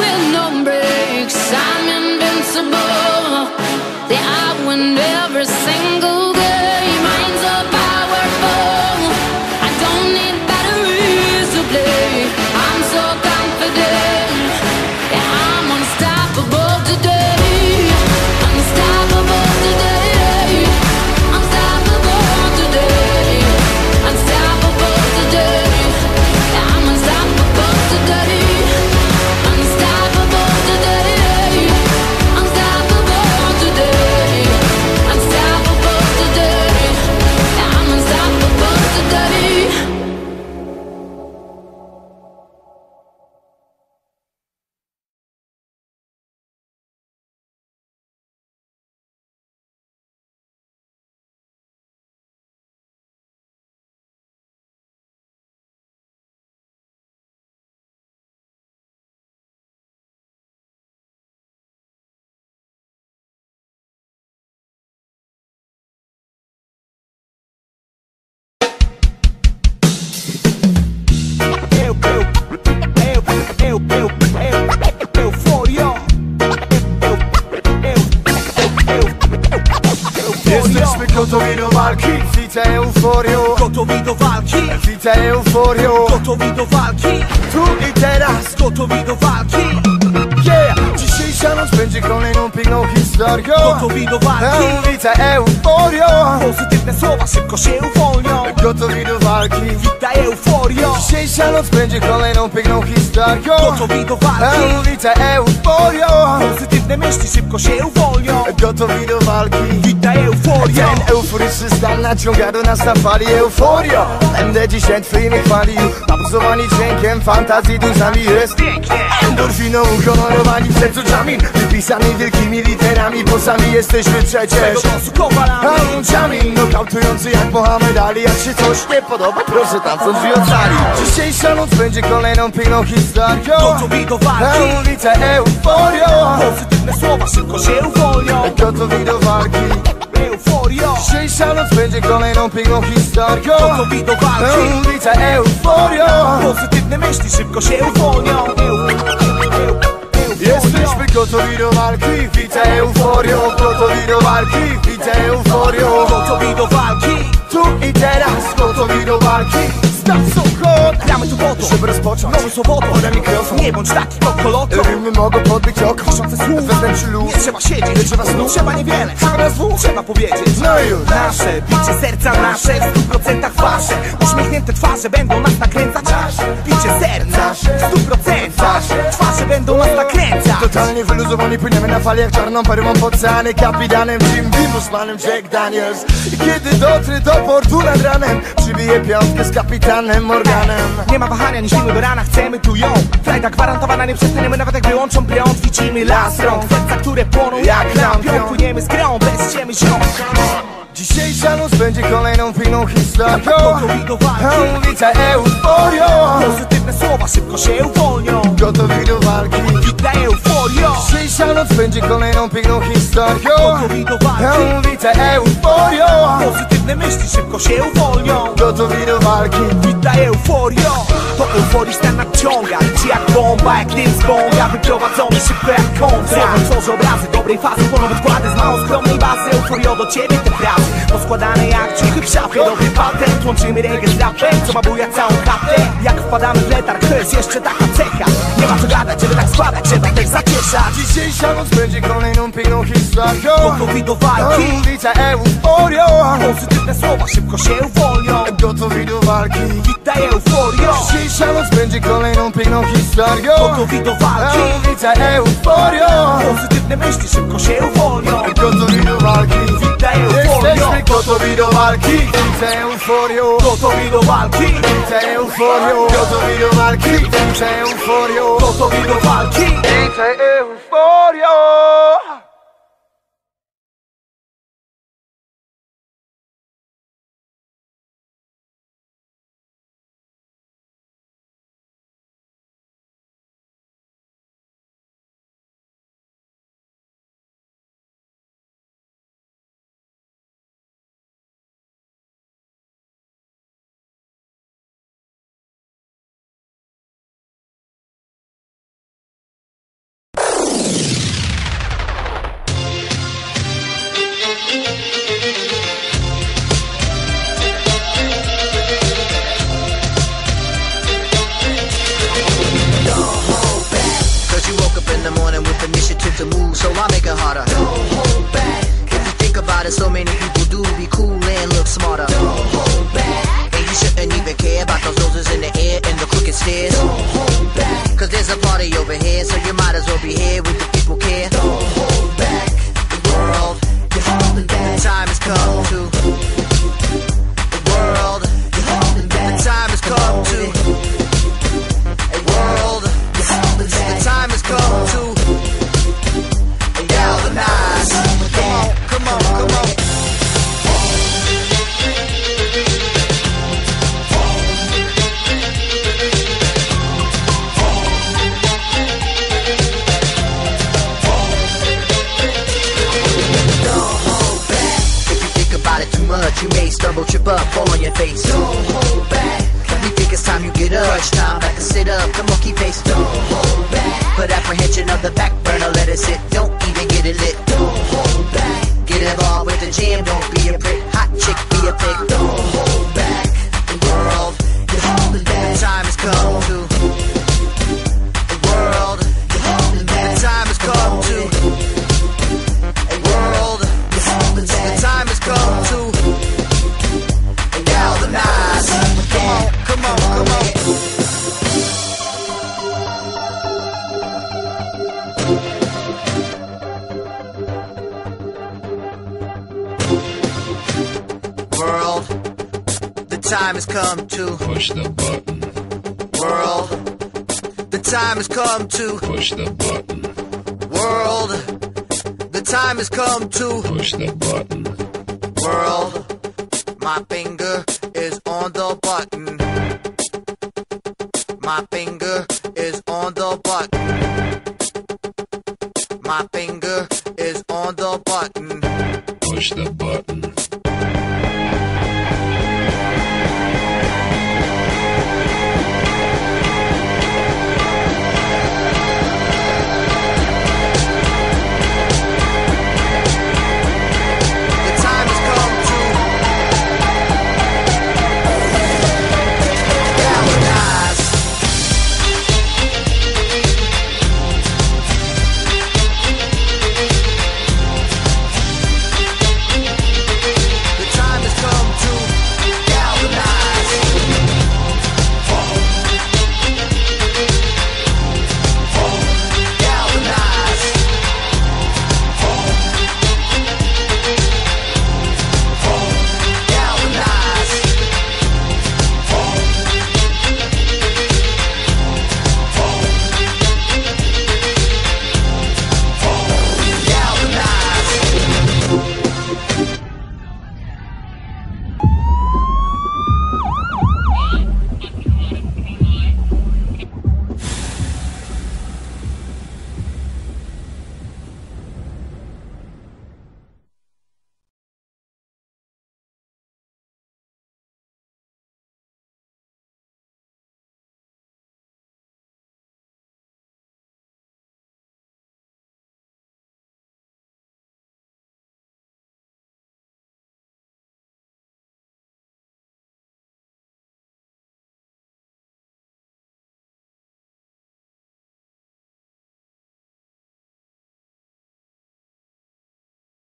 will no breaks. I'm invincible. I will never. Gotowi do walki, widzę euforią Gotowi do walki, Widzę euforią gotowi do walki Tu i teraz, Gotowi do walki, yeah. Dzisiejsza noc będzie kolejną piękną historią gotowi do walki Widzę euforią Pozytywne słowa szybko się uwolnią. Gotowi do walki. Ta euforia Dzisiejsza noc będzie kolejną piękną historią. Gotowi do walki. Widzę euforią Pozytywne myśli szybko się uwolnią. Gotowi do walki. Wita euforia Ten euforyczny stan naciąga do nas na fali euforia Będę dzisiaj twoimi chwalił. Nabuzowani dźwiękiem fantazji nami jest. Pięknie. Endorfiną uhonorowani w sercu jamin Wypisani wielkimi literami Bo sami jesteśmy przecież. Tego głosu kowalami. Jamin nokautujący jak Mohamed Ali. Jak się coś nie podoba proszę tam są drzwi od sali Dzisiejsza noc będzie kolejną piękną historią. Gotowi do walki. Widzę euforią. Pozytywne słowa szybko się uwolnią. Gotowi do walki. Euforia Dzisiejsza noc będzie kolejną piękną historią. Gotowi do walki. Widzę euforią. Pozytywne myśli szybko się uwolnią. Eu- eu- eu- euforia. Jesteśmy gotowi do walki Widzę euforią Gotowi do walki Widzę euforią Gotowi do walki. Tu i teraz Gotowi do walki. Chod To Żeby rozpocząć. Nowy sobotą. Podaj mikrofon. Nie bądź taki kokolotą Rymy mogą podbić oko. Kuszące słów Wewnętrzny luz. Nie trzeba siedzieć. Nie trzeba snów Trzeba niewiele. Trzeba nas dwóch. Trzeba powiedzieć. No już. Nasze, bicie serca nasze, w stu procentach wasze. Uśmiechnięte twarze będą nas nakręcać. Bicie serca, w stu procentach Twarze będą nas nakręcać. Totalnie wyluzowani płyniemy na fali jak czarną perłą pod oceany. Kapitanem Jim Beam, panem Jack Daniels. I kiedy dotrę do portu nad ranem Przybiję piątkę z kapitanem Morganem. Nie ma wahania, nie ślimy do rana, chcemy tu ją. Frajda gwarantowana, nie przestaniemy nawet jak wyłączą prąd. Widzimy las rąk, serca, które płoną jak lampion Płyniemy z grą, bez ciemy ziom. Dzisiejsza noc będzie kolejną piękną historią. Gotowi do walki Widzę euforią. Pozytywne słowa szybko się uwolnią. Gotowi do walki. Wita euforia Dzisiejsza noc będzie kolejną piękną historią. Gotowi do walki Widzę euforią Pozytywne myśli szybko się uwolnią. Gotowi do walki. Wita euforia To euforyczna nadciąga. Ci jak bomba, jak dym z bonga Wyprowadzony szybko jak kontra. Tworzę obrazy dobrej fazy. Ponowne wkłady z mało skromnej bazy. Euforio do ciebie te frazy. Poskładane jak ciuchy w szafie. Dobry patent. Łączymy reggae z rapem Co ma bujać całą chatę. Jak wpadamy w letarg To jest jeszcze taka cecha. Nie ma co gadać, żeby tak składać Trzeba też zacieszać Dzisiejsza noc będzie kolejną piękną historią. Gotowi do walki Widzę euforią Pozytywne słowa szybko się uwolnią. Gotowi do walki Wita euforia Dzisiejsza noc będzie kolejną piękną historią. Gotowi do walki Widzę euforią Pozytywne myśli szybko się uwolnią Gotowi do walki Wita euforia Jesteśmy gotowi do walki Widzę euforią Gotowi do walki Widzę euforią Gotowi do walki Widzę euforią Gotowi do walki Widzę euforią Cause it, so many people do be cool and look smarter. Don't hold back. And you shouldn't even care about those noses in the air and the crooked stairs. Don't hold back. Cause there's a party over here, so the back button. World, the time has come to push the button. World, the time has come to push the button. World, my finger